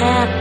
happy.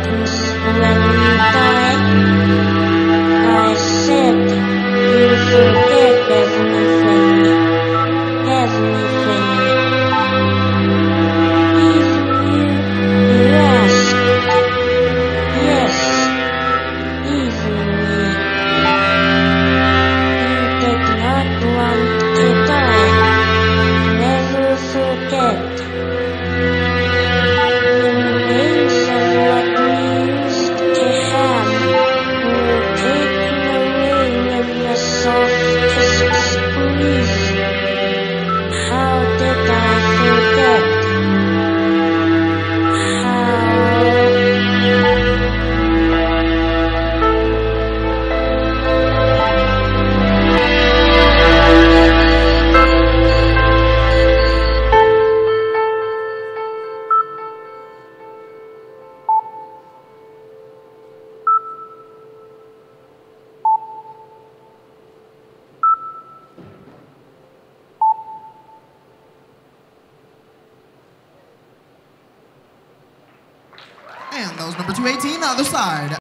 Those number 218, The Other Side.